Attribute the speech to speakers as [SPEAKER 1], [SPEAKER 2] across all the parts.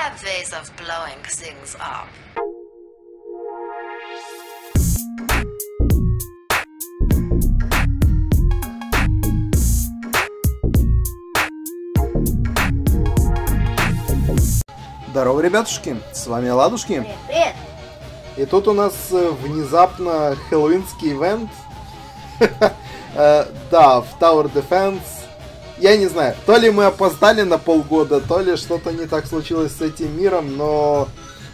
[SPEAKER 1] have ways of blowing things up.
[SPEAKER 2] Здорово, ребятушки, с вами Ладушки.
[SPEAKER 3] Привет, привет.
[SPEAKER 2] И тут у нас э, внезапно хэллоуинский ивент. Э, Да, в Tower Defense. Я не знаю, то ли мы опоздали на полгода, то ли что-то не так случилось с этим миром, но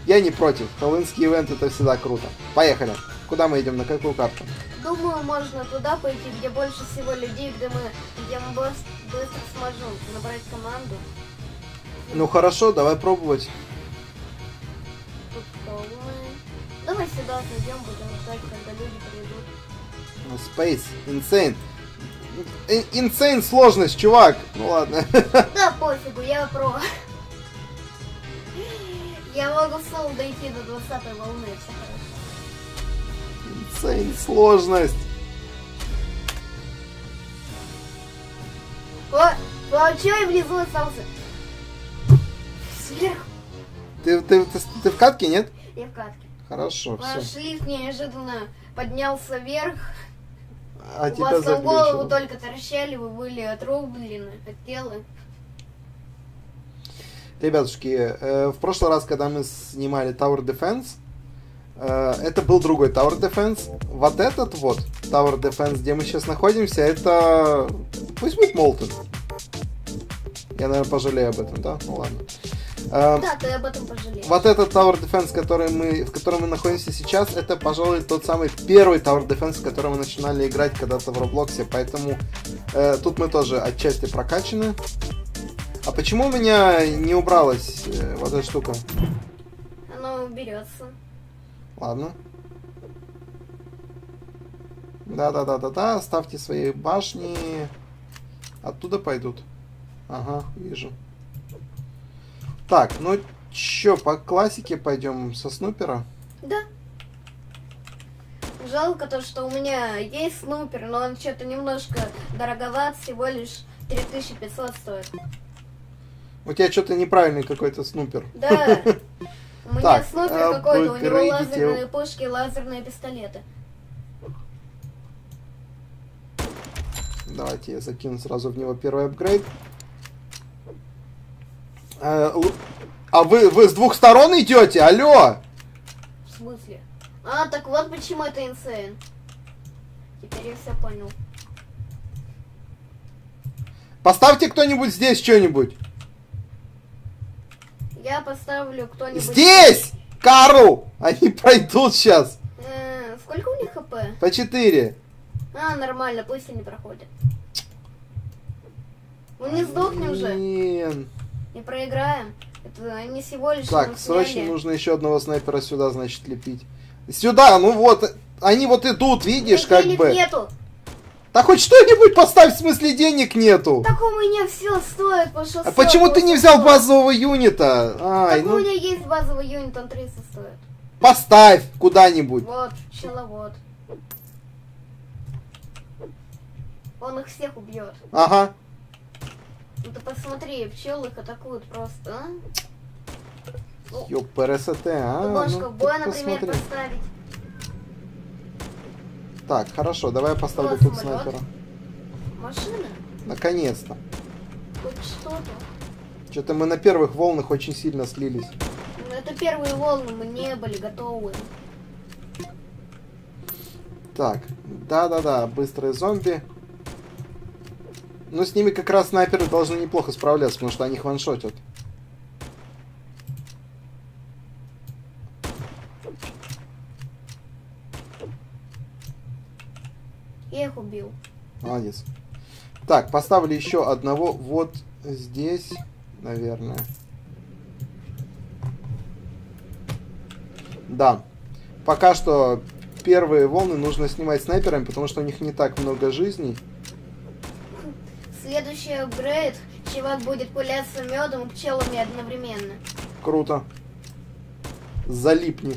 [SPEAKER 2] я не против. Хэллоуинский ивент это всегда круто. Поехали. Куда мы идем, на какую карту?
[SPEAKER 3] Думаю, можно туда пойти, где больше всего людей, где мы, где мы быс- быстро сможем набрать команду.
[SPEAKER 2] Ну хорошо, давай пробовать.
[SPEAKER 3] Тут. Давай сюда зайдем, будем ждать, когда люди придут.
[SPEAKER 2] Space, Insane. Ин- Insane сложность, чувак. Ну ладно.
[SPEAKER 3] Да, пофигу, я про. Я могу в соло дойти до 20 волны, все хорошо.
[SPEAKER 2] Insane сложность.
[SPEAKER 3] О, я внизу остался? Сверху.
[SPEAKER 2] Ты, ты, ты, ты в катке, нет?
[SPEAKER 3] Я в катке.
[SPEAKER 2] Хорошо,
[SPEAKER 3] Ваш
[SPEAKER 2] все.
[SPEAKER 3] лифт неожиданно поднялся вверх.
[SPEAKER 2] А
[SPEAKER 3] У вас там голову только торчали, вы были отрублены от тела.
[SPEAKER 2] Ребятушки, э, в прошлый раз, когда мы снимали Tower Defense, э, это был другой Tower Defense. Вот этот вот Tower Defense, где мы сейчас находимся, это... Пусть будет Молтон. Я, наверное, пожалею об этом, да? Ну ладно. Э,
[SPEAKER 3] Да, ты об этом пожалеешь.
[SPEAKER 2] Вот этот Tower Defense, который мы, в котором мы находимся сейчас, это, пожалуй, тот самый первый Tower Defense, в котором мы начинали играть когда-то в Роблоксе, поэтому э, тут мы тоже отчасти прокачаны. А почему у меня не убралась э, вот эта штука?
[SPEAKER 3] Оно уберется.
[SPEAKER 2] Ладно. Да-да-да-да-да, ставьте свои башни. Оттуда пойдут. Ага, вижу. Так, ну чё, по классике пойдем со снупера?
[SPEAKER 3] Да. Жалко то, что у меня есть снупер, но он что-то немножко дороговат, всего лишь 3500 стоит.
[SPEAKER 2] У тебя что-то неправильный какой-то снупер.
[SPEAKER 3] Да. У меня снупер какой-то, у него лазерные пушки, лазерные пистолеты.
[SPEAKER 2] Давайте я закину сразу в него первый апгрейд. Э, А вы, вы с двух сторон идете? Алло!
[SPEAKER 3] В смысле? А, так вот почему это инсейн. Теперь я все понял.
[SPEAKER 2] Поставьте кто-нибудь здесь что-нибудь.
[SPEAKER 3] Я поставлю кто-нибудь...
[SPEAKER 2] Здесь! Карл! Они пройдут сейчас.
[SPEAKER 3] Э, сколько у них хп?
[SPEAKER 2] По 4.
[SPEAKER 3] А, нормально, пусть они проходят. Мы не сдохнем же,
[SPEAKER 2] Блин.
[SPEAKER 3] Не проиграем. Это они всего лишь
[SPEAKER 2] Так, срочно нужно еще одного снайпера сюда, значит, лепить. Сюда, ну вот. Они вот идут, видишь, как
[SPEAKER 3] денег
[SPEAKER 2] бы.
[SPEAKER 3] нету.
[SPEAKER 2] Да хоть что-нибудь поставь, в смысле денег нету.
[SPEAKER 3] Так у меня все стоит, что
[SPEAKER 2] А почему ты не взял базового юнита? Ай,
[SPEAKER 3] Так у
[SPEAKER 2] ну
[SPEAKER 3] меня есть базовый юнит, он 300 стоит.
[SPEAKER 2] поставь куда-нибудь.
[SPEAKER 3] Вот, пчеловод. Он их всех убьет.
[SPEAKER 2] Ага.
[SPEAKER 3] Ну ты посмотри, пчелы их атакуют просто, а?
[SPEAKER 2] Ёп, ПРСТ, а? Ну, ты
[SPEAKER 3] например,
[SPEAKER 2] посмотри.
[SPEAKER 3] поставить.
[SPEAKER 2] Так, хорошо, давай я поставлю
[SPEAKER 3] Вот
[SPEAKER 2] тут
[SPEAKER 3] самолет.
[SPEAKER 2] снайпера.
[SPEAKER 3] Машина?
[SPEAKER 2] Наконец-то.
[SPEAKER 3] Хоть что-то.
[SPEAKER 2] Что-то мы на первых волнах очень сильно слились.
[SPEAKER 3] Ну, это первые волны, мы не были готовы.
[SPEAKER 2] Так, да-да-да, быстрые зомби. Но с ними как раз снайперы должны неплохо справляться, потому что они их ваншотят.
[SPEAKER 3] Я их убил.
[SPEAKER 2] Молодец. Так, поставлю еще одного вот здесь, наверное. Да. Пока что первые волны нужно снимать снайперами, потому что у них не так много жизней.
[SPEAKER 3] Следующий апгрейд. Чувак будет пуляться медом и пчелами одновременно.
[SPEAKER 2] Круто. Залипни.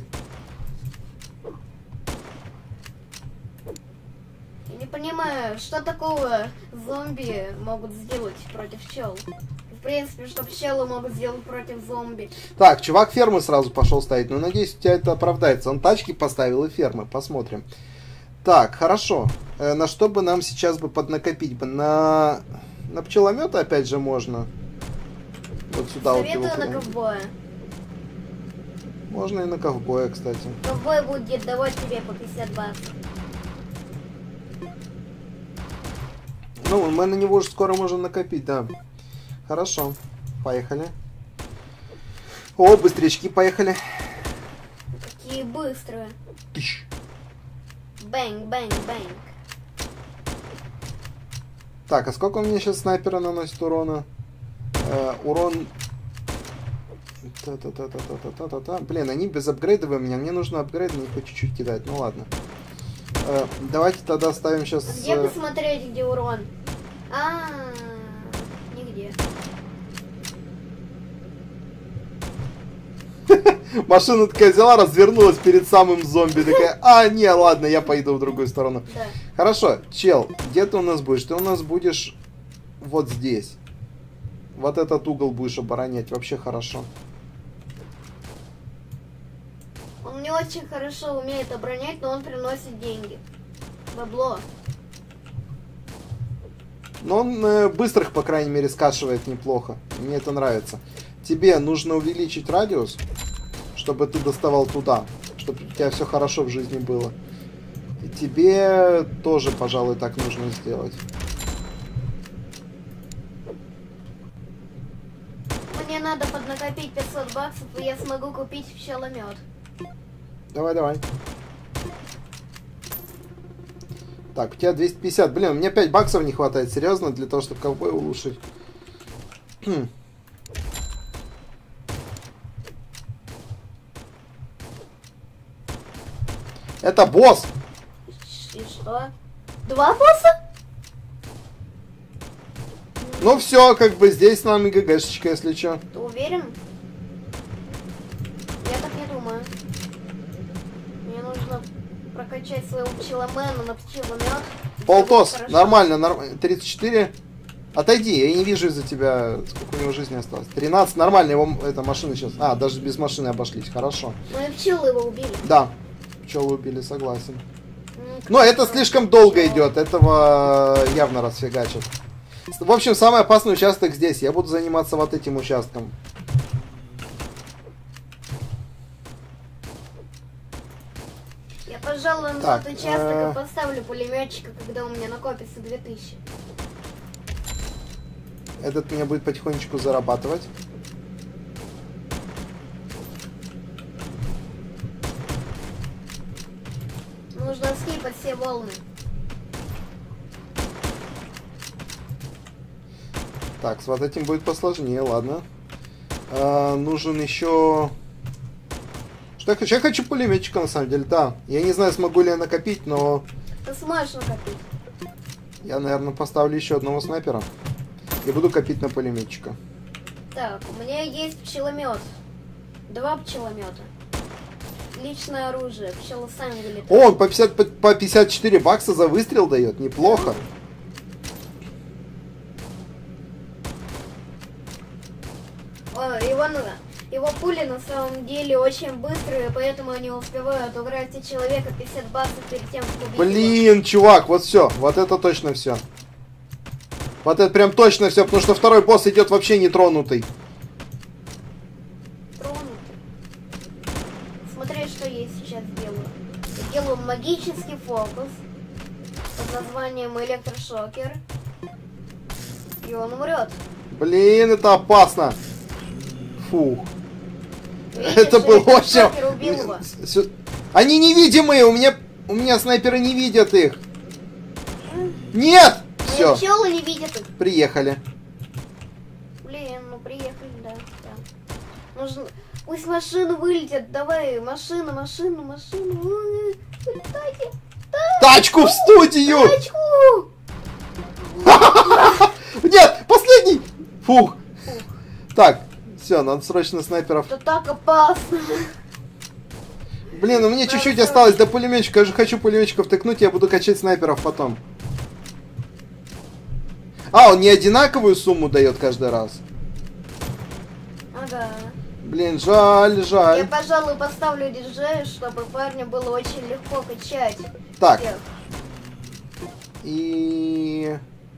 [SPEAKER 3] Я не понимаю, что такого зомби могут сделать против пчел. в принципе, чтобы челы могут сделать против зомби.
[SPEAKER 2] Так, чувак фермы сразу пошел ставить. Ну, надеюсь, у тебя это оправдается. Он тачки поставил и фермы. Посмотрим. Так, хорошо. Э, на что бы нам сейчас бы поднакопить бы? На... На пчеломета опять же можно. Вот сюда вот его.
[SPEAKER 3] Советую на ковбоя.
[SPEAKER 2] Можно и на ковбоя, кстати.
[SPEAKER 3] Ковбой будет давать тебе по 50 баксов.
[SPEAKER 2] Ну, мы на него уже скоро можем накопить, да. Хорошо. Поехали. О, быстрячки поехали.
[SPEAKER 3] Такие быстрые.
[SPEAKER 2] Тыщ.
[SPEAKER 3] Bang, bang, bang.
[SPEAKER 2] Так, а сколько у меня сейчас снайпера наносит урона? Э, урон... Та-та-та-та-та-та-та-та. Блин, они без апгрейда у меня. Мне нужно апгрейд, мне хоть чуть-чуть кидать. Ну ладно. Э, давайте тогда ставим сейчас...
[SPEAKER 3] Где посмотреть, где урон? А, нигде.
[SPEAKER 2] Машина такая взяла, развернулась перед самым зомби. Такая, а, не, ладно, я пойду в другую сторону.
[SPEAKER 3] Да.
[SPEAKER 2] Хорошо, чел, где ты у нас будешь? Ты у нас будешь вот здесь. Вот этот угол будешь оборонять. Вообще хорошо.
[SPEAKER 3] Он не очень хорошо умеет оборонять, но он приносит деньги. Бабло.
[SPEAKER 2] Но он э, быстрых, по крайней мере, скашивает неплохо. Мне это нравится. Тебе нужно увеличить радиус, чтобы ты доставал туда. Чтобы у тебя все хорошо в жизни было. И тебе тоже, пожалуй, так нужно сделать.
[SPEAKER 3] Мне надо поднакопить 500 баксов, и я смогу купить пчеломет.
[SPEAKER 2] Давай, давай. Так, у тебя 250. Блин, мне 5 баксов не хватает, серьезно, для того, чтобы ковбой улучшить. Это босс!
[SPEAKER 3] И что? Два босса?
[SPEAKER 2] Ну все, как бы здесь нам и ГГшечка, если что.
[SPEAKER 3] Ты уверен? Я так не думаю. Мне нужно прокачать своего пчеломена на пчеломет.
[SPEAKER 2] Полтос, нормально, нормально. 34. Отойди, я не вижу из-за тебя, сколько у него жизни осталось. 13, нормально, его эта машина сейчас. А, даже без машины обошлись, хорошо.
[SPEAKER 3] Мои пчелы его убили.
[SPEAKER 2] Да, пчелы убили, согласен. Но это слишком долго идет, этого явно расфигачат. В общем, самый опасный участок здесь. Я буду заниматься вот этим участком.
[SPEAKER 3] Я, пожалуй, на
[SPEAKER 2] Так,
[SPEAKER 3] тот участок
[SPEAKER 2] э.
[SPEAKER 3] и поставлю пулеметчика, когда у меня накопится 2000.
[SPEAKER 2] Этот мне будет потихонечку зарабатывать. Так, с вот этим будет посложнее, ладно. А, нужен еще... Что я хочу? Я хочу пулеметчика, на самом деле, да. Я не знаю, смогу ли я накопить, но
[SPEAKER 3] Ты сможешь накопить.
[SPEAKER 2] я, наверное, поставлю еще одного снайпера. И буду копить на пулеметчика.
[SPEAKER 3] Так, у меня есть пчеломет. Два пчеломета. Личное оружие. Пчелы сами вылетают.
[SPEAKER 2] О, он по, 50, по- по 54 бакса за выстрел дает, неплохо.
[SPEAKER 3] О, на самом деле очень быстрые, поэтому они успевают уграть и человека 50 баксов перед тем, как убить его.
[SPEAKER 2] Блин, чувак, вот все, вот это точно все. Вот это прям точно все, потому что второй босс идет вообще нетронутый.
[SPEAKER 3] Тронутый. Смотри, что я сейчас делаю. Я делаю магический фокус под названием электрошокер. И он умрет.
[SPEAKER 2] Блин, это опасно. Фух. Это было с- Они невидимые, у меня... У меня снайперы не видят их. Нет! Все,
[SPEAKER 3] Пчелы не видят их.
[SPEAKER 2] приехали.
[SPEAKER 3] Блин, ну приехали, да, да. Нужно... Пусть машина вылетит. Давай, машина, машина, машина. Вылетайте.
[SPEAKER 2] Тачку в студию!
[SPEAKER 3] Тачку!
[SPEAKER 2] Нет, последний! Фух. Так, все, надо срочно снайперов.
[SPEAKER 3] Это так опасно.
[SPEAKER 2] Блин, у меня чуть-чуть осталось до пулеметчика. Я же хочу пулеметчиков тыкнуть, я буду качать снайперов потом. А, он не одинаковую сумму дает каждый раз.
[SPEAKER 3] Ага.
[SPEAKER 2] Блин, жаль,
[SPEAKER 3] Я,
[SPEAKER 2] жаль.
[SPEAKER 3] пожалуй, поставлю диджея, чтобы парню было очень легко качать.
[SPEAKER 2] Так,
[SPEAKER 3] всех.
[SPEAKER 2] и...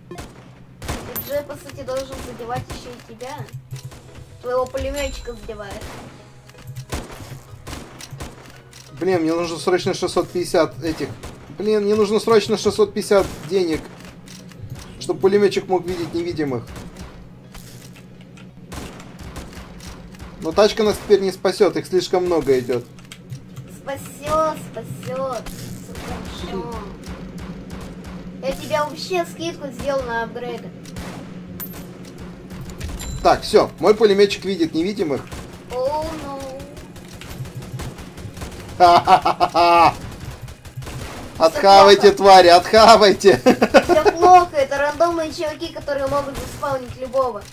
[SPEAKER 3] Диджей, по сути, должен задевать еще и тебя. Твоего пулеметчика задевает.
[SPEAKER 2] Блин, мне нужно срочно 650 этих... Блин, мне нужно срочно 650 денег, чтобы пулеметчик мог видеть невидимых. Но тачка нас теперь не спасет, их слишком много идет.
[SPEAKER 3] Спасет, спасет. Хорошо. Я тебе вообще скидку сделал на апгрейды.
[SPEAKER 2] Так, все, мой пулеметчик видит невидимых.
[SPEAKER 3] Оу, ну.
[SPEAKER 2] Ха-ха-ха-ха! Отхавайте, твари, отхавайте!
[SPEAKER 3] Все плохо, это рандомные чуваки, которые могут заспаунить любого.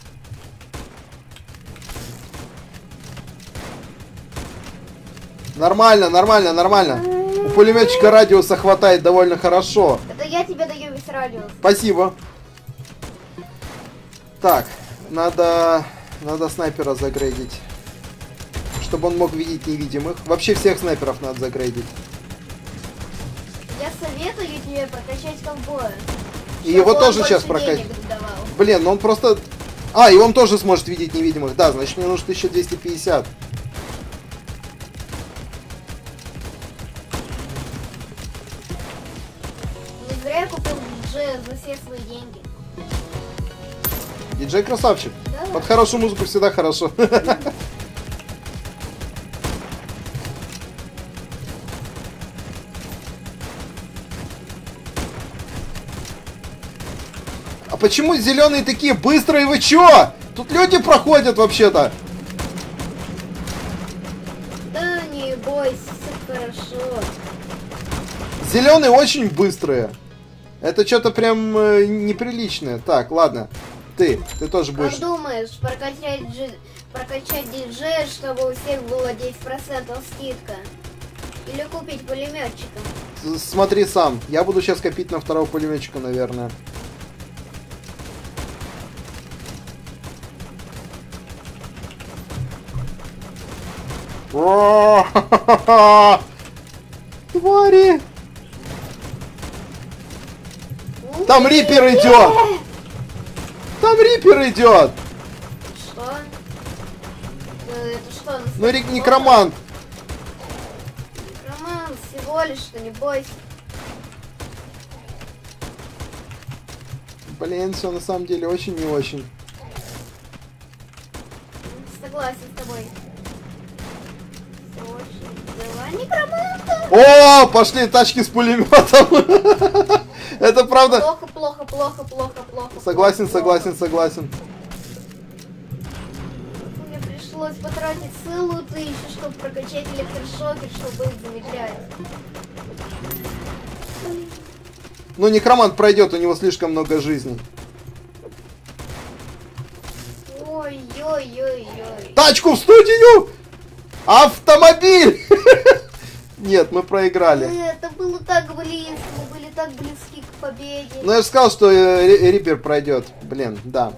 [SPEAKER 2] Нормально, нормально, нормально. У пулеметчика радиуса хватает довольно хорошо.
[SPEAKER 3] Это я тебе даю весь радиус.
[SPEAKER 2] Спасибо. Так, надо, надо снайпера загрейдить. Чтобы он мог видеть невидимых. Вообще всех снайперов надо загрейдить.
[SPEAKER 3] Я советую тебе прокачать ковбоя.
[SPEAKER 2] И его тоже сейчас прокачать. Блин, ну он просто... А, и он тоже сможет видеть невидимых. Да, значит мне нужно 1250. Диджей красавчик.
[SPEAKER 3] Да.
[SPEAKER 2] Под хорошую музыку всегда хорошо. А почему зеленые такие быстрые? Вы чё? Тут люди проходят вообще-то.
[SPEAKER 3] Да не бойся, все хорошо.
[SPEAKER 2] Зеленые очень быстрые. Это что-то прям э, неприличное. Так, ладно. Ты, ты тоже будешь.
[SPEAKER 3] Как думаешь, прокачать, джи- прокачать диджея, чтобы у всех было 10% скидка? Или купить пулеметчика?
[SPEAKER 2] Смотри сам. Я буду сейчас копить на второго пулеметчика, наверное. Твари! Там Риппер идет! Там Риппер идет!
[SPEAKER 3] Что? Э, Это что?
[SPEAKER 2] Ну, Рик некромант.
[SPEAKER 3] Роман, всего лишь, что не бойся.
[SPEAKER 2] Блин, все на самом деле очень не очень.
[SPEAKER 3] Согласен с тобой. Очень.
[SPEAKER 2] О, пошли тачки с пулеметом. Это правда.
[SPEAKER 3] Плохо, плохо, плохо, плохо, плохо.
[SPEAKER 2] Согласен,
[SPEAKER 3] плохо,
[SPEAKER 2] согласен, согласен.
[SPEAKER 3] Мне пришлось потратить целую тысячу, чтобы прокачать электрошокер, чтобы их замедлять.
[SPEAKER 2] Ну, некромант пройдет, у него слишком много жизней.
[SPEAKER 3] Ой-ой-ой-ой.
[SPEAKER 2] Тачку в студию! Автомобиль! Нет, мы проиграли.
[SPEAKER 3] Это было так близко, так близки к победе.
[SPEAKER 2] Ну, я же сказал, что э, Ри- Риппер пройдет. Блин, да.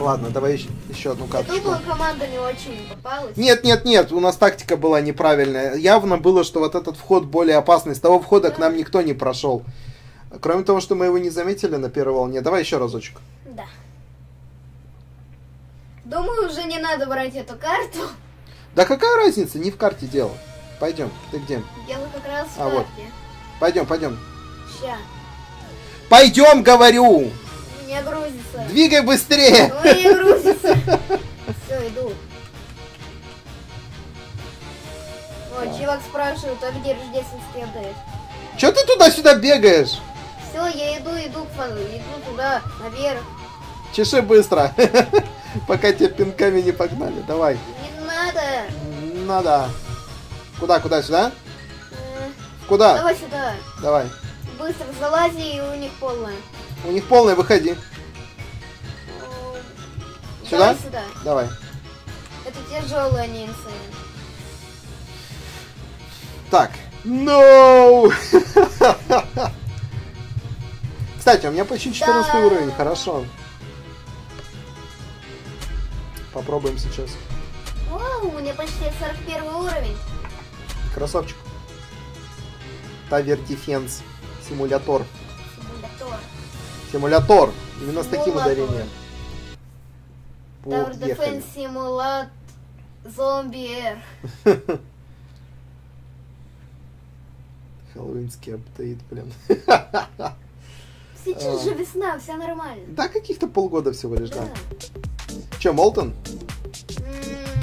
[SPEAKER 2] Ладно, давай еще, еще одну
[SPEAKER 3] Я
[SPEAKER 2] карточку.
[SPEAKER 3] думаю, команда не очень попалась.
[SPEAKER 2] Нет, нет, нет, у нас тактика была неправильная. Явно было, что вот этот вход более опасный. С того входа к нам никто не прошел. Кроме того, что мы его не заметили на первой волне. Давай еще разочек.
[SPEAKER 3] Да. Думаю, уже не надо брать эту карту.
[SPEAKER 2] Да какая разница, не в карте дело. Пойдем, ты где?
[SPEAKER 3] Дело как раз в
[SPEAKER 2] А, вот. Пойдем, пойдем.
[SPEAKER 3] Ща.
[SPEAKER 2] Пойдем, говорю!
[SPEAKER 3] Не грузится.
[SPEAKER 2] Двигай быстрее!
[SPEAKER 3] Ой, не грузится. Все, иду. Ой, чувак спрашивает, а где рождественский апдейт?
[SPEAKER 2] Че ты туда-сюда бегаешь?
[SPEAKER 3] Все, я иду, иду, иду туда, наверх.
[SPEAKER 2] Чеши быстро, пока тебя пинками не погнали. Давай.
[SPEAKER 3] Не надо.
[SPEAKER 2] Надо. Куда, куда, сюда? Куда?
[SPEAKER 3] Давай сюда.
[SPEAKER 2] Давай.
[SPEAKER 3] Быстро залази, и у них полная.
[SPEAKER 2] У них полная, выходи. Сюда?
[SPEAKER 3] Давай сюда.
[SPEAKER 2] Давай.
[SPEAKER 3] Это тяжелые они инсейн.
[SPEAKER 2] Так. No! Кстати, у меня почти 14
[SPEAKER 3] Да.
[SPEAKER 2] уровень, хорошо. Попробуем сейчас.
[SPEAKER 3] Вау, у меня почти 41 уровень.
[SPEAKER 2] Красавчик. Тавер Дефенс. Симулятор.
[SPEAKER 3] Симулятор.
[SPEAKER 2] Симулятор. Именно с таким
[SPEAKER 3] Симулятор.
[SPEAKER 2] ударением.
[SPEAKER 3] Tower. Defense Simulate Zombie Air.
[SPEAKER 2] Хэллоуинский апдейт, блин.
[SPEAKER 3] Сейчас
[SPEAKER 2] А.
[SPEAKER 3] же весна, все нормально.
[SPEAKER 2] Да, каких-то полгода всего лишь, да. Че, Молтон?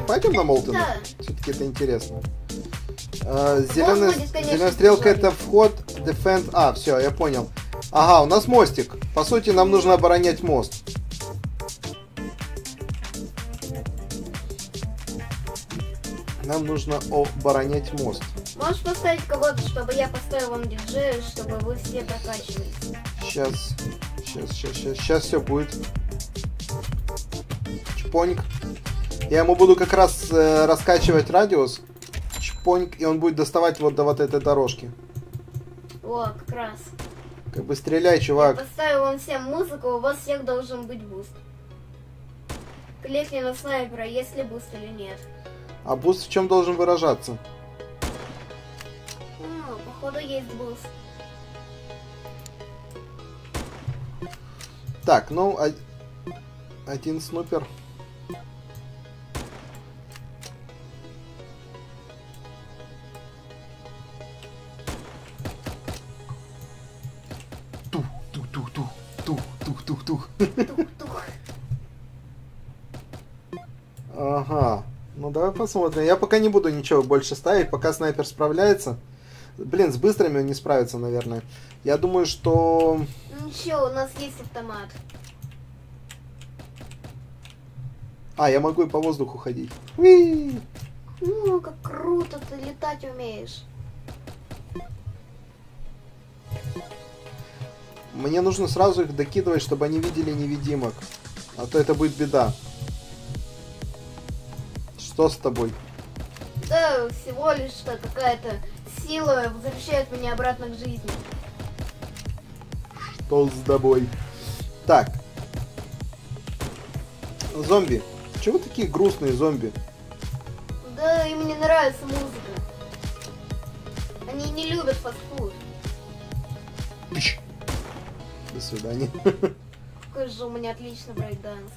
[SPEAKER 2] Пойдем на Молтон?
[SPEAKER 3] Да.
[SPEAKER 2] Все-таки это интересно. А, зеленая,
[SPEAKER 3] конечно,
[SPEAKER 2] зеленая стрелка это вход, defend. А, все, я понял. Ага, у нас мостик. По сути, нам нужно оборонять мост. Нам нужно оборонять мост.
[SPEAKER 3] Можешь поставить кого-то, чтобы я поставил вам диджея, чтобы вы все прокачивались.
[SPEAKER 2] Сейчас, сейчас, сейчас, сейчас, сейчас все будет. Чпоник. Я ему буду как раз э, раскачивать радиус. Чпоник, и он будет доставать вот до вот этой дорожки.
[SPEAKER 3] О, как раз.
[SPEAKER 2] Как бы стреляй, чувак.
[SPEAKER 3] Поставил вам всем музыку, у вас всех должен быть буст. Кликни на снайпера, есть ли буст или нет.
[SPEAKER 2] А буст в чем должен выражаться?
[SPEAKER 3] Ну, походу есть буст.
[SPEAKER 2] Так, ну, один снупер. Давай посмотрим. Я пока не буду ничего больше ставить, пока снайпер справляется. Блин, с быстрыми он не справится, наверное. Я думаю, что...
[SPEAKER 3] Ничего, у нас есть автомат.
[SPEAKER 2] А, я могу и по воздуху ходить. Уи!
[SPEAKER 3] Ну, как круто ты летать умеешь.
[SPEAKER 2] Мне нужно сразу их докидывать, чтобы они видели невидимок. А то это будет беда. Что с тобой?
[SPEAKER 3] Да, всего лишь что какая-то сила возвращает меня обратно к жизни.
[SPEAKER 2] Что с тобой? Так. Зомби. Чего такие грустные зомби?
[SPEAKER 3] Да, им не нравится музыка. Они не любят фастфуд.
[SPEAKER 2] Пш. До свидания.
[SPEAKER 3] Какой же у меня отличный брейкданс.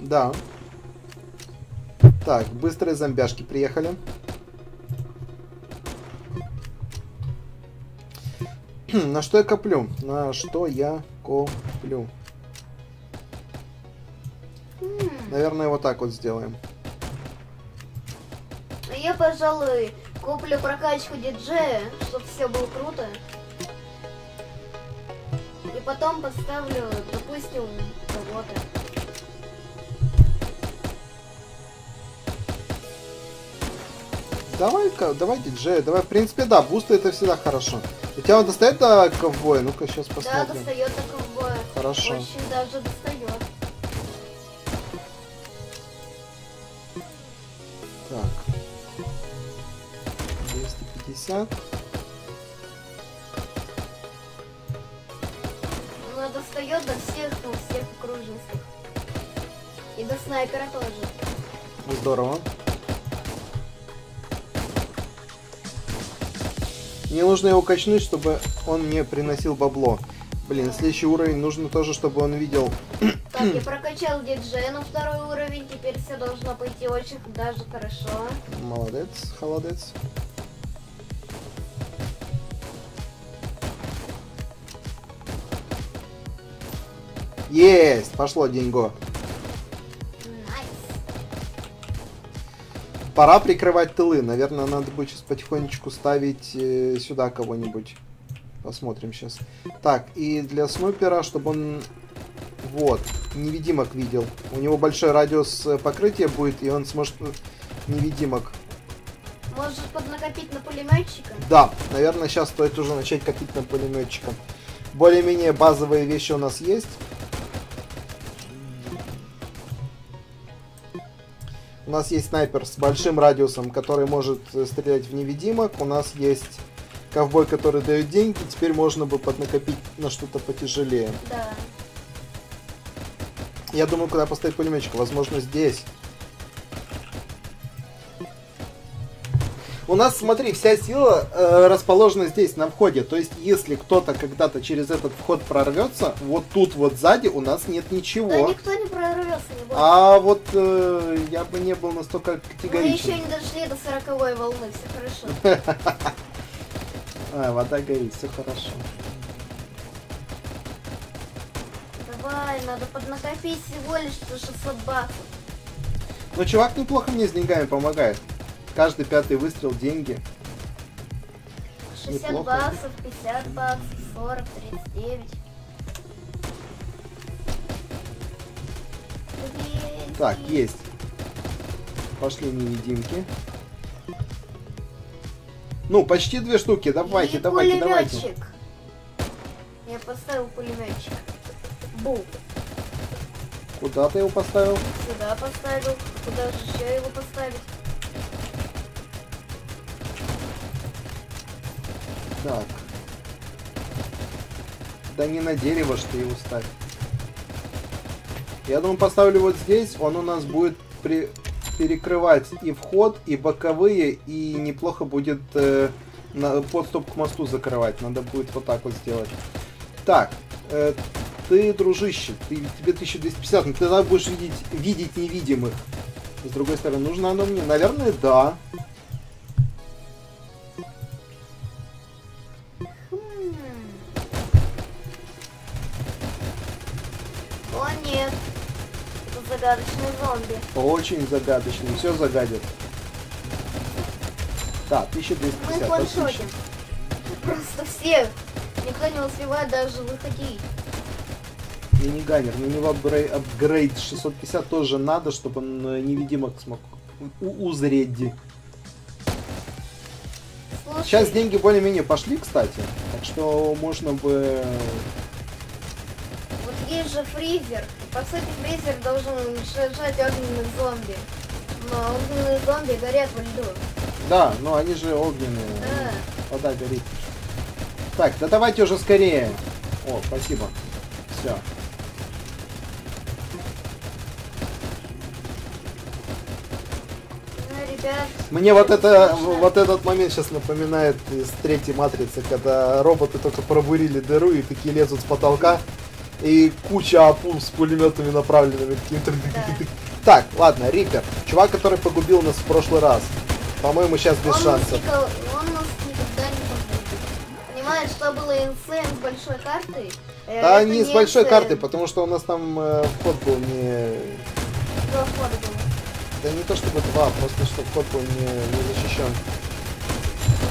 [SPEAKER 2] Да. Так, быстрые зомбяшки приехали. На что я коплю? На что я коплю?
[SPEAKER 3] М,
[SPEAKER 2] Наверное, вот так вот сделаем.
[SPEAKER 3] а Я, пожалуй, куплю прокачку диджея, чтобы все было круто. И потом поставлю, допустим, кого-то.
[SPEAKER 2] Давай-ка, давай диджея, давай. В принципе, да, бусты это всегда хорошо. У тебя он достает до ковбоя? Ну-ка, сейчас
[SPEAKER 3] Да,
[SPEAKER 2] посмотрим.
[SPEAKER 3] достает до ковбоя.
[SPEAKER 2] Хорошо.
[SPEAKER 3] Очень даже достает.
[SPEAKER 2] Так. 250.
[SPEAKER 3] Она достает до всех, ну, всех окружностей. И до снайпера тоже.
[SPEAKER 2] Здорово. Мне нужно его качнуть, чтобы он мне приносил бабло. Блин, следующий уровень нужно тоже, чтобы он видел.
[SPEAKER 3] Так, я прокачал диджея на второй уровень, теперь все должно пойти очень даже хорошо.
[SPEAKER 2] Молодец, холодец. Есть! Пошло деньго. Пора прикрывать тылы. Наверное, надо будет сейчас потихонечку ставить э, сюда кого-нибудь. Посмотрим сейчас. Так, и для снупера, чтобы он... Вот, невидимок видел. У него большой радиус э, покрытия будет, и он сможет э, невидимок.
[SPEAKER 3] Может поднакопить на пулеметчика?
[SPEAKER 2] Да, наверное, сейчас стоит уже начать копить на пулеметчика. Более-менее базовые вещи у нас есть. У нас есть снайпер с большим радиусом, который может э, стрелять в невидимок. У нас есть ковбой, который дает деньги. Теперь можно бы поднакопить на что-то потяжелее.
[SPEAKER 3] Да.
[SPEAKER 2] Я думаю, куда поставить пулеметчика. Возможно, здесь. У нас, смотри, вся сила э, расположена здесь, на входе. То есть, если кто-то когда-то через этот вход прорвется, вот тут вот сзади у нас нет ничего.
[SPEAKER 3] Да никто не прорвется, не будет.
[SPEAKER 2] А вот э, я бы не был настолько
[SPEAKER 3] Мы еще
[SPEAKER 2] категоричен.
[SPEAKER 3] не дошли до сороковой волны, все хорошо.
[SPEAKER 2] А, вода горит, все хорошо.
[SPEAKER 3] Давай, надо поднакопить всего лишь 600 баксов.
[SPEAKER 2] Но чувак неплохо мне с деньгами помогает. Каждый пятый выстрел деньги.
[SPEAKER 3] 60
[SPEAKER 2] Неплохо.
[SPEAKER 3] баксов, 50 баксов, 40, 39. Двести.
[SPEAKER 2] Так, есть. Пошли невидимки. Ну, почти две штуки. Давайте,
[SPEAKER 3] И
[SPEAKER 2] давайте, давайте.
[SPEAKER 3] пулеметчик. Я поставил пулеметчик. Бу.
[SPEAKER 2] Куда ты его поставил?
[SPEAKER 3] Сюда поставил. Куда же еще его поставить?
[SPEAKER 2] Так. Да не на дерево, что его ставь. Я думаю, поставлю вот здесь. Он у нас будет при- перекрывать и вход, и боковые, и неплохо будет э, на- подступ к мосту закрывать. Надо будет вот так вот сделать. Так, э, ты, дружище, ты, тебе 1250, но ты тогда будешь видеть, видеть невидимых. С другой стороны, нужно оно мне? Наверное, да. Очень загадочный, все загадит. Да,
[SPEAKER 3] Мы
[SPEAKER 2] 1250,
[SPEAKER 3] ваншотим.
[SPEAKER 2] отлично.
[SPEAKER 3] Просто всех. Никто не успевает даже выходить.
[SPEAKER 2] И не ганер, на него апгрей- апгрейд 650 тоже надо, чтобы он э, невидимок смог узреть.
[SPEAKER 3] Слушай,
[SPEAKER 2] Сейчас деньги более-менее пошли, кстати, так что можно бы...
[SPEAKER 3] вот есть же фризер. По сути, фризер должен уничтожать огненных зомби. Но огненные зомби горят во льду.
[SPEAKER 2] Да, но они же огненные,
[SPEAKER 3] Да.
[SPEAKER 2] вода горит. Так, да давайте уже скорее. О, спасибо. Все.
[SPEAKER 3] Ребят,
[SPEAKER 2] Мне вот это, вот этот момент сейчас напоминает из третьей матрицы, когда роботы только пробурили дыру и такие лезут с потолка, и куча апул с пулеметами направленными. Так, ладно, Риппер, чувак, который погубил нас в прошлый раз. По-моему, сейчас без
[SPEAKER 3] он,
[SPEAKER 2] шансов.
[SPEAKER 3] Нас нико- он нас никогда не погубит. Понимаешь, что было инсейн с большой картой? Э,
[SPEAKER 2] Да,
[SPEAKER 3] это
[SPEAKER 2] не с большой
[SPEAKER 3] инсейн.
[SPEAKER 2] картой, потому что у нас там э, вход был не...
[SPEAKER 3] Два входа было.
[SPEAKER 2] Да не то чтобы два, просто что вход был не, не защищен.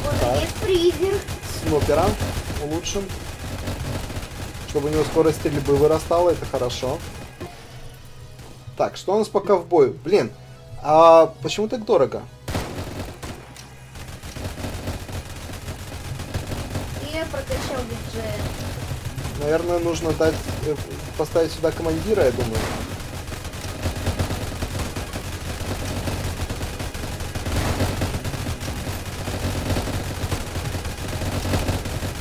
[SPEAKER 3] Вот
[SPEAKER 2] Так.
[SPEAKER 3] есть фризер.
[SPEAKER 2] Снупера улучшим. Чтобы у него скорость стрельбы вырастала, это хорошо. Так, что у нас по ковбою? Блин, а почему так дорого?
[SPEAKER 3] Я прокачал диджея.
[SPEAKER 2] Наверное, нужно дать, э, поставить сюда командира, я думаю.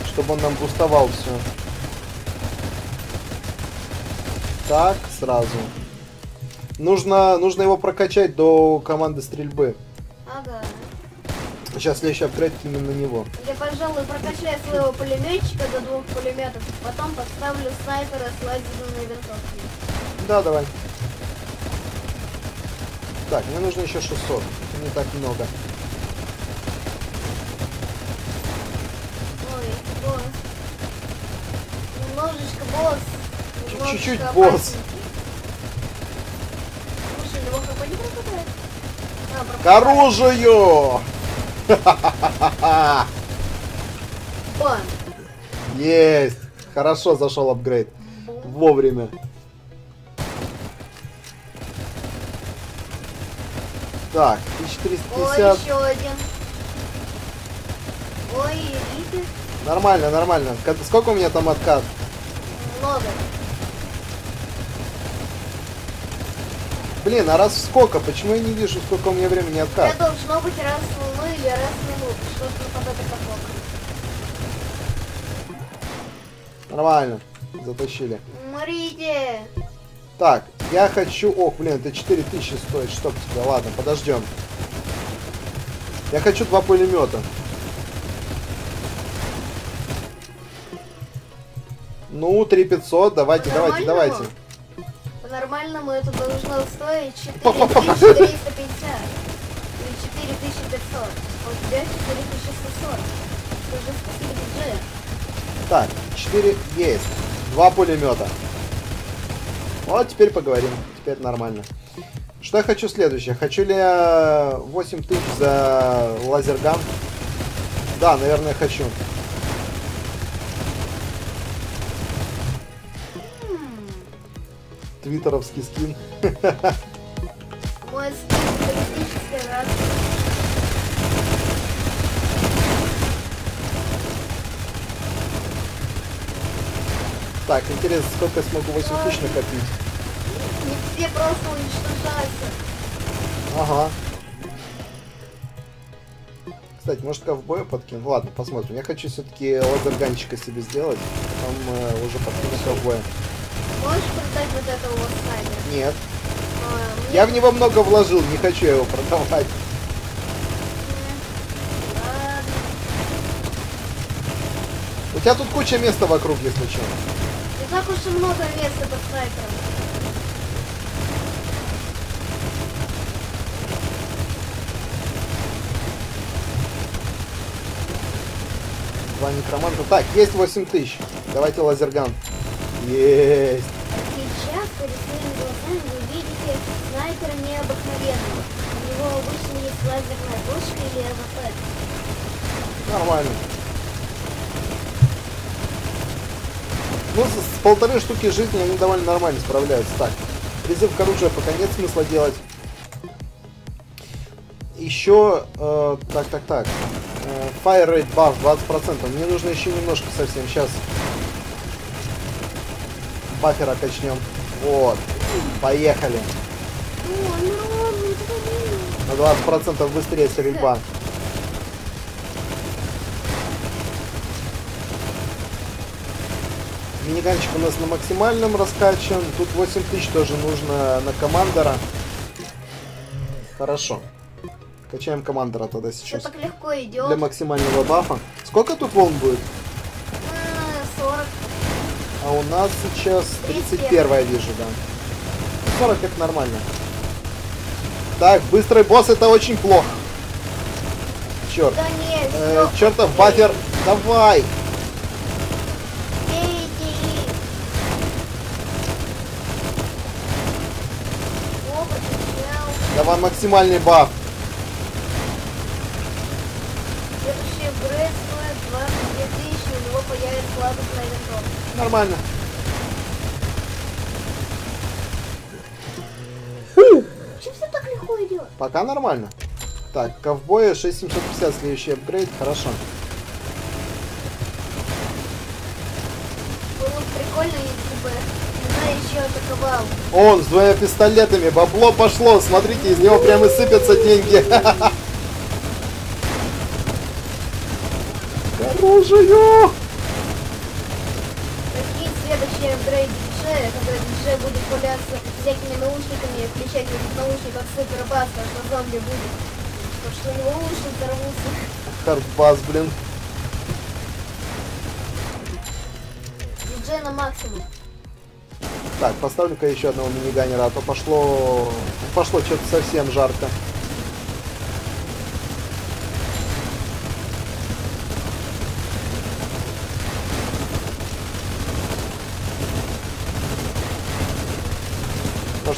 [SPEAKER 2] Чтобы он нам бустовал все. Так, сразу. Нужно, нужно его прокачать до команды стрельбы.
[SPEAKER 3] Ага.
[SPEAKER 2] Сейчас следующий апгрейд именно на него.
[SPEAKER 3] Я, пожалуй, прокачаю своего пулеметчика до двух пулеметов. Потом поставлю снайпера с лазерной винтовкой.
[SPEAKER 2] Да, давай. Так, мне нужно еще 600. Это не так много.
[SPEAKER 3] Ой, босс. Немножечко босс.
[SPEAKER 2] Чуть-чуть босс.
[SPEAKER 3] не пропадает? А,
[SPEAKER 2] К оружию! Есть! Хорошо зашел апгрейд. Вовремя. Так,
[SPEAKER 3] Ой,
[SPEAKER 2] 1350.
[SPEAKER 3] еще один. Ой, Риппер.
[SPEAKER 2] Нормально, нормально. Сколько у меня там откат?
[SPEAKER 3] Много.
[SPEAKER 2] Блин, а раз в сколько? Почему я не вижу, сколько у меня времени откат?
[SPEAKER 3] Это должно быть раз в ну или раз в минуту. Что-то нападает такое.
[SPEAKER 2] Нормально. Затащили.
[SPEAKER 3] Смотрите.
[SPEAKER 2] Так, Я хочу... Ох, блин, это 4000 стоит, чтоб тебя. Ладно, подождем. Я хочу два пулемета. Ну, 3500, давайте, давайте,
[SPEAKER 3] По-нормальному?
[SPEAKER 2] давайте.
[SPEAKER 3] По-нормальному это должно стоить 4350 или 4500. А у тебя 4140. Скажи спасибо, диджею.
[SPEAKER 2] Так, 4 есть. Два пулемета. Вот теперь поговорим. Теперь нормально. Что я хочу следующее? Хочу ли я 8 тысяч за лазерган? Да, наверное, хочу. Твиттеровский скин.
[SPEAKER 3] Мой скин туристический раз.
[SPEAKER 2] Так, интересно, сколько я смогу 8 тысяч накопить?
[SPEAKER 3] Не все просто уничтожаются.
[SPEAKER 2] Ага. Кстати, может ковбоя подкину? Ладно, посмотрим. Я хочу все-таки лазерганчика себе сделать, потом э, уже подкину ковбоя.
[SPEAKER 3] Вот этого вот снайпера?
[SPEAKER 2] Нет.
[SPEAKER 3] А, мне-
[SPEAKER 2] Я в него много вложил, не хочу его продавать. У тебя тут куча места вокруг, если что.
[SPEAKER 3] Не так уж и много места под снайпером.
[SPEAKER 2] Два некроманта. Так, есть 8 тысяч. Давайте laser gun.
[SPEAKER 3] Есть. Перед своими глазами вы видите снайпера необыкновенного. У него обычно есть лазерная пушка или AWP.
[SPEAKER 2] Нормально. Ну, с, с полторы штуки жизни они довольно нормально справляются. Так, призыв к оружию пока нет смысла делать. Еще, э, так, так, так. Э, fire rate buff 20%. Мне нужно еще немножко совсем. Сейчас бафера качнем. Вот. Поехали. На 20% быстрее стрельба. Миниганчик у нас на максимальном раскачан. Тут 8000 тоже нужно на командора. Хорошо. Качаем командора тогда сейчас.
[SPEAKER 3] так легко идет.
[SPEAKER 2] Для максимального бафа. Сколько тут волн будет?
[SPEAKER 3] А, 40.
[SPEAKER 2] У нас сейчас 31 я вижу, да. 40 это нормально. Так, быстрый босс это очень плохо. Черт.
[SPEAKER 3] Да нет,
[SPEAKER 2] Э, чертов бафер. Давай. Давай максимальный баф.
[SPEAKER 3] Следующий апгрейд стоит 22 тысячи, у него появится ладушная винтовка.
[SPEAKER 2] Нормально.
[SPEAKER 3] Чем все так легко идет?
[SPEAKER 2] Пока нормально. Так, ковбоя 6750, следующий апгрейд. Хорошо.
[SPEAKER 3] Было бы прикольно, если бы она еще атаковал.
[SPEAKER 2] Он с двумя пистолетами. Бабло пошло. Смотрите, из него прямо сыпятся деньги. К
[SPEAKER 3] следующие апгрейды диджея, когда диджей будет пуляться всякими наушниками включать в наушниках супер бас, а что зомби будет. Потому что у него уши взорвутся.
[SPEAKER 2] Хардбас, блин.
[SPEAKER 3] Диджей на максимум.
[SPEAKER 2] Так, поставлю-ка еще одного миниганера, а то пошло... Пошло что-то совсем жарко.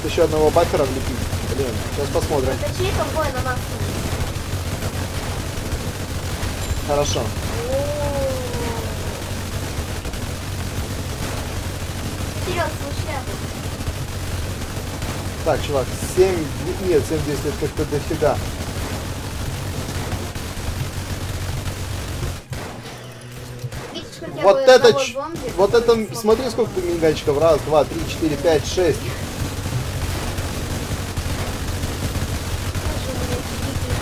[SPEAKER 2] Еще одного бафера влепить? Блин, сейчас посмотрим.
[SPEAKER 3] Качай ковбой на максимум.
[SPEAKER 2] Хорошо.
[SPEAKER 3] Вперед.
[SPEAKER 2] Так, чувак, 7... Нет, 7 10 это как-то дофига. Вот это... Вот это... Смотри, сколько миниганчиков. Раз, два, три, четыре, пять, шесть.
[SPEAKER 3] Даже у меня дикие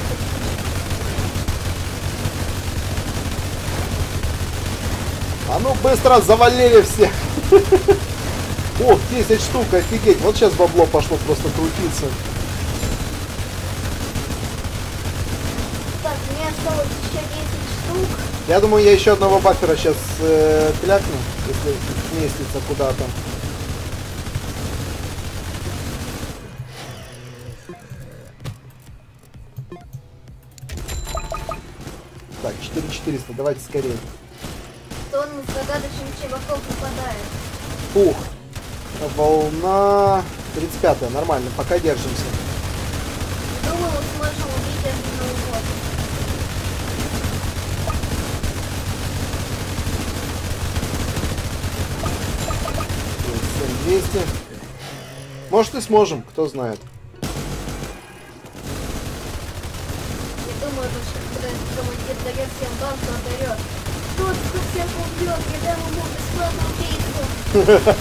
[SPEAKER 2] А ну быстро завалили всех. Ох, 10 штук, офигеть. Вот сейчас бабло пошло просто крутиться.
[SPEAKER 3] Так, мне осталось еще 10 штук.
[SPEAKER 2] Я думаю, я еще одного бафера сейчас э, клякну, если вместится куда-то. Так, 4400, давайте скорее.
[SPEAKER 3] Он загадочных чуваков нападает.
[SPEAKER 2] Фух. Волна 35 нормально, пока держимся.
[SPEAKER 3] Думаю, сможем убить.
[SPEAKER 2] То есть 7200. Может и сможем, кто знает.
[SPEAKER 3] Я думаю, что когда командир дает всем бан, то орет. Тот, кто всех убьет, я дам ему бесплатную пиццу.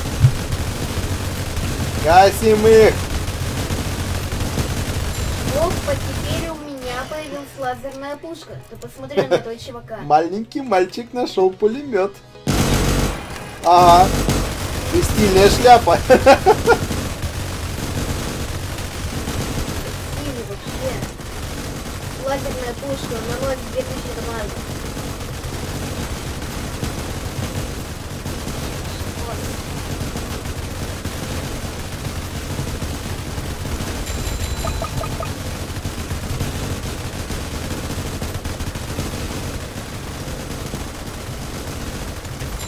[SPEAKER 2] Гасим их!
[SPEAKER 3] Опа, теперь у меня появилась лазерная пушка. Ты посмотри на этого чувака.
[SPEAKER 2] Маленький мальчик нашел пулемет. Ага. И стильная шляпа.
[SPEAKER 3] Лазерная пушка наносит 2000 дамага. Вот.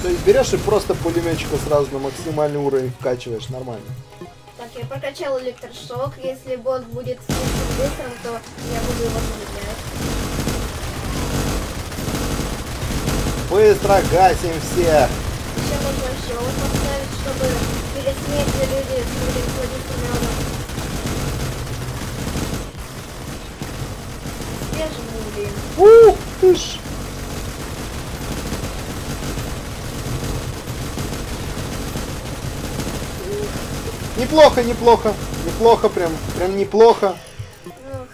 [SPEAKER 2] То есть берешь и просто пулеметчика сразу на максимальный уровень вкачиваешь, нормально.
[SPEAKER 3] Так, я прокачал электрошок. Если босс будет слишком быстрым, то я буду его замедлять.
[SPEAKER 2] Быстро гасим все.
[SPEAKER 3] Еще можно еще вот поставить, чтобы перед смертью люди смогли сходиться медом. Свежим убием.
[SPEAKER 2] Ух ты ж. Неплохо, неплохо. Неплохо, прям, прям неплохо.
[SPEAKER 3] Ох.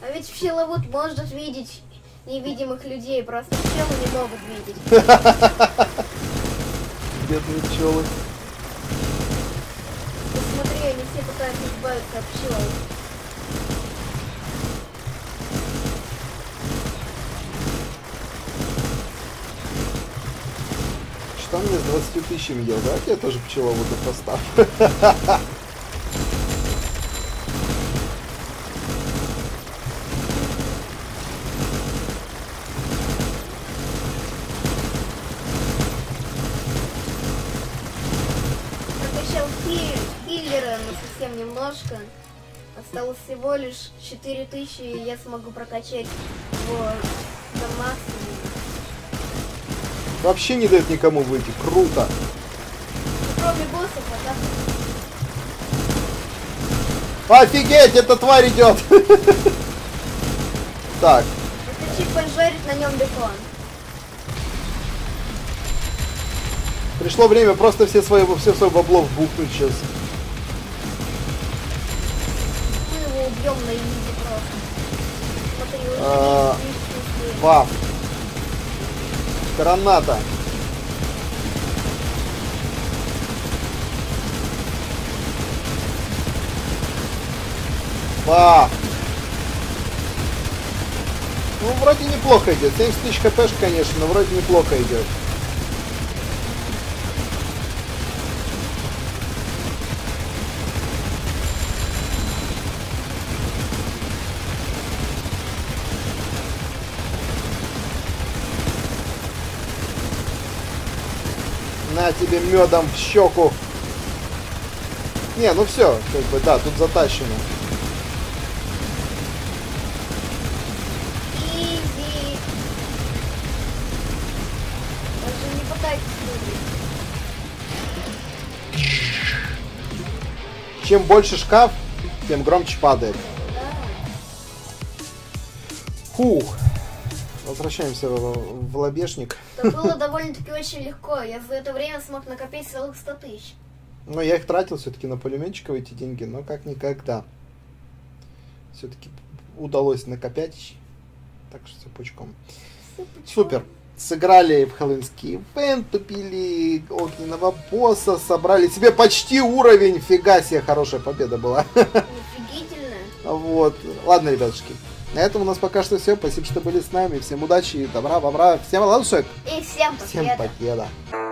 [SPEAKER 3] А ведь пчеловод может видеть невидимых людей, просто пчелы не могут видеть.
[SPEAKER 2] Бедные пчелы.
[SPEAKER 3] Посмотри, они все пытаются избавиться от пчел.
[SPEAKER 2] Что мне с 20 тысячами делать? Давайте я тоже пчеловода
[SPEAKER 3] хиллера, но совсем немножко. Осталось всего лишь 4000, и я смогу прокачать его до максимума.
[SPEAKER 2] Вообще не дает никому выйти. Круто.
[SPEAKER 3] Кроме боссов, а так
[SPEAKER 2] Офигеть, эта тварь идет. Так,
[SPEAKER 3] это поджарить на нем бекон.
[SPEAKER 2] пришло время просто все свои, все свое бабло вбухнуть сейчас.
[SPEAKER 3] Мы его убьем на изи просто. Смотри,
[SPEAKER 2] А,
[SPEAKER 3] лишний
[SPEAKER 2] Баф. Граната. Баф. Ну, вроде неплохо идет. 70 тысяч хпш, конечно, но вроде неплохо идет. На тебе медом в щеку. Не, ну все, как бы, да, тут затащено.
[SPEAKER 3] Изи. Даже не пытайтесь выиграть.
[SPEAKER 2] Чем больше шкаф, тем громче падает.
[SPEAKER 3] Да.
[SPEAKER 2] Фух. Возвращаемся в, в лобешник.
[SPEAKER 3] Это было довольно-таки очень легко. Я за это время смог накопить целых 100 тысяч.
[SPEAKER 2] Но я их тратил все-таки на пулеметчиков эти деньги, но как никогда. Все-таки удалось накопять. Так что все пучком.
[SPEAKER 3] Всё почему?
[SPEAKER 2] Супер. сыграли в хэллоуинский ивент, тупили огненного босса, собрали себе почти уровень. Фига себе, хорошая победа была.
[SPEAKER 3] Офигительно.
[SPEAKER 2] Вот. Ладно, ребятушки. На этом у нас пока что все. Спасибо, что были с нами. Всем удачи, добра, бобра. Всем ладушек.
[SPEAKER 3] И всем
[SPEAKER 2] Всем
[SPEAKER 3] победа.
[SPEAKER 2] победа.